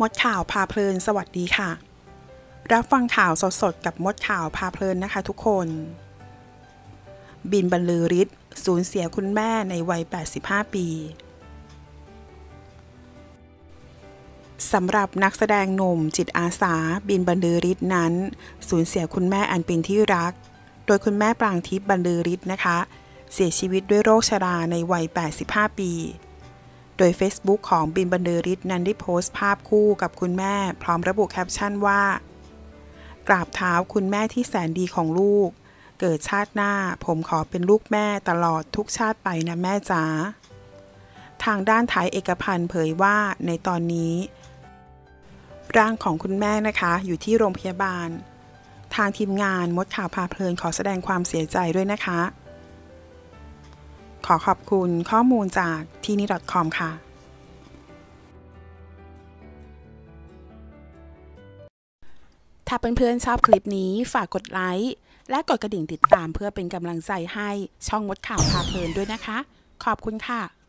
มดข่าวพาเพลิน สวัสดีค่ะ รับฟังข่าวสดๆ กับมดข่าวพาเพลินนะคะทุกคน บินบรรลือฤทธิ์สูญเสียคุณแม่ในวัย 85 ปีสำหรับนักแสดงหนุ่มจิตอาสาบินบรรลือฤทธิ์นั้น สูญเสียคุณแม่อันเป็นที่รัก โดยคุณแม่ปรางทิพย์บรรลือฤทธิ์นะคะ เสียชีวิตด้วยโรคชราในวัย 85 ปี ดย Facebook ของบินบรรลือฤทธิ์นั้นได้โพสต์ภาพคู่กับคุณแม่ พร้อมระบุแคปชั่นว่า กราบเท้าคุณแม่ที่แสนดีของลูก เกิดชาติหน้าผมขอเป็นลูกแม่ตลอดทุกชาติไปนะแม่จ๋าทางด้านท้ายเอกพันธ์เผยว่าในตอนนี้ ร่างของคุณแม่นะคะอยู่ที่โรงพยาบาล ทางทีมงานมดข่าวพาเพลินขอแสดงความเสียใจด้วยนะคะ ขอขอบคุณข้อมูลจากที่นี่ .com ค่ะถ้าเพื่อนๆชอบคลิปนี้ฝากกดไลค์และกดกระดิ่งติดตามเพื่อเป็นกำลังใจให้ช่องมดข่าวพาเพลินด้วยนะคะ ขอบคุณค่ะ